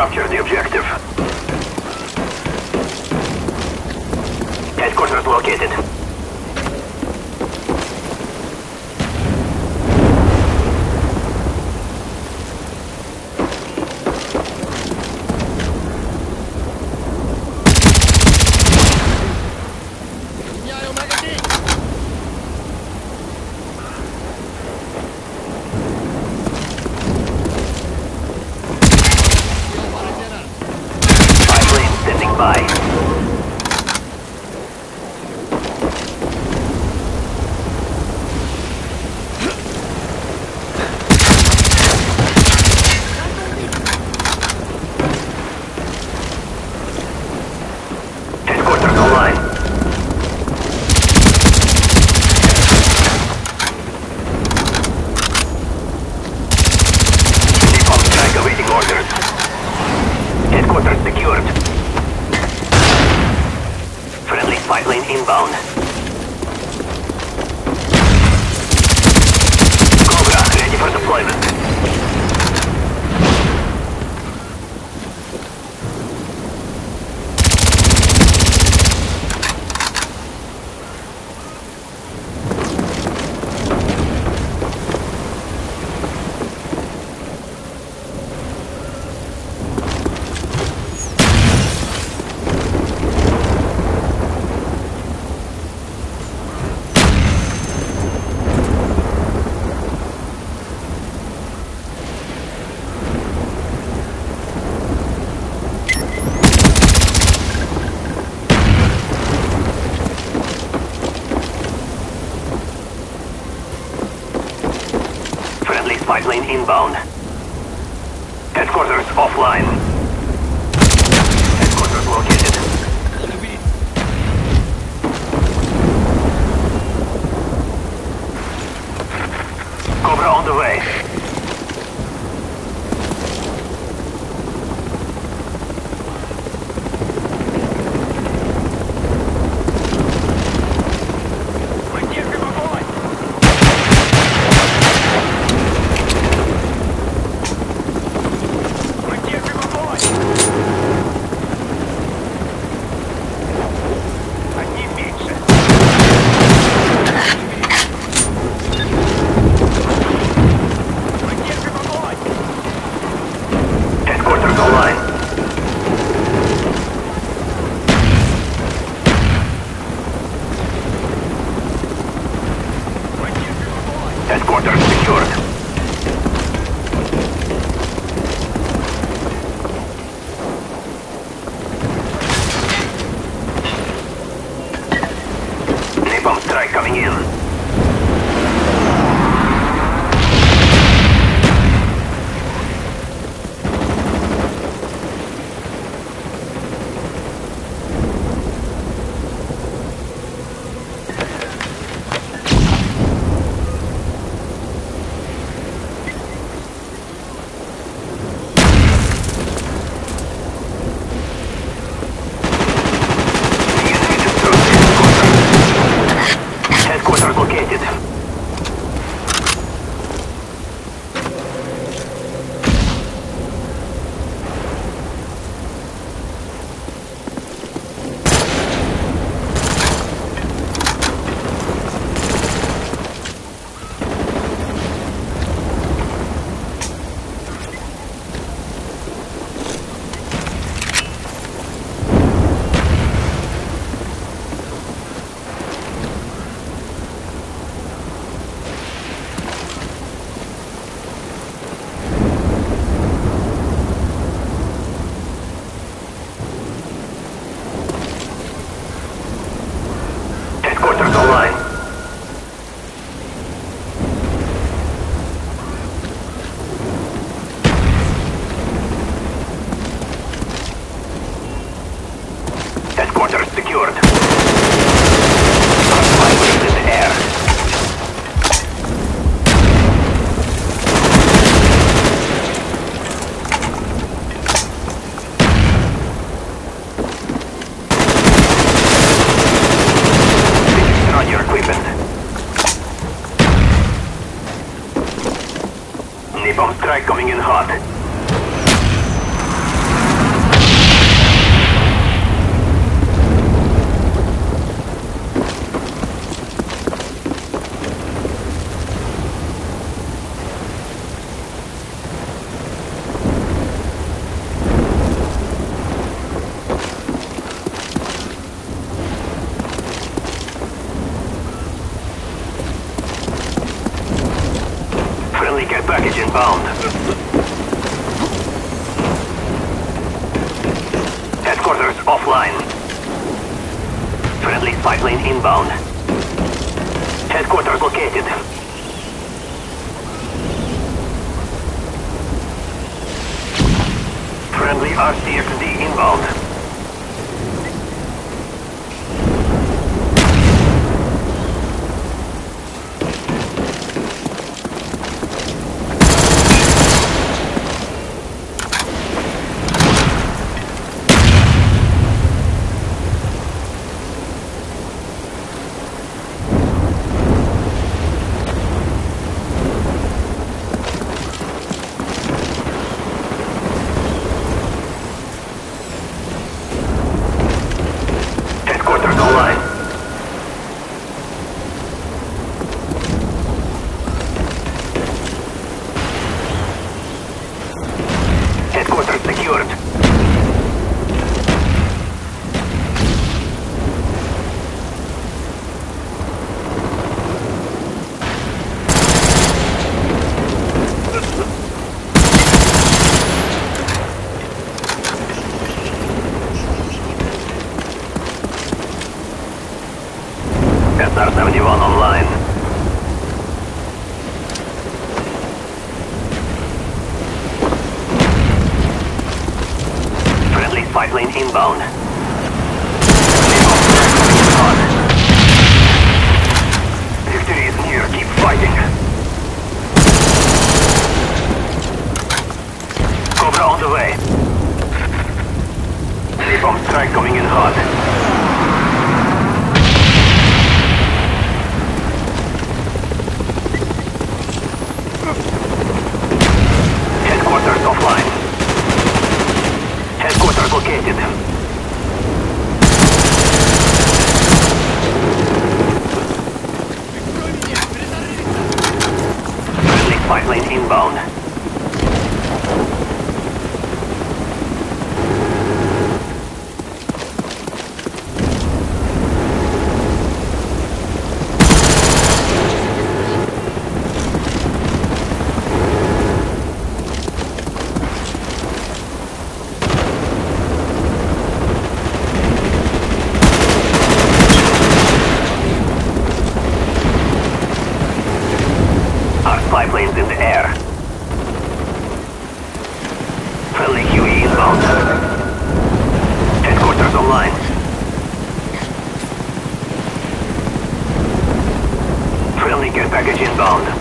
capture the objective. Headquarters located. By. Headquarters online. Napalm strike awaiting orders. Headquarters secured. Friendly spy plane inbound. Spy plane inbound. Headquarters offline. Headquarters located. Cobra on the way. Napalm in. Located. Secured. Hostile strike coming in hot. Friendly care package inbound. Headquarters offline. Friendly spy plane inbound. Headquarters located. Friendly RCXD inbound. Headquarters online. Headquarters secured. SR-71 online. Friendly spy plane inbound. Friendly spy plane spy planes in the air. Friendly QE inbound. Headquarters online. Friendly care package inbound.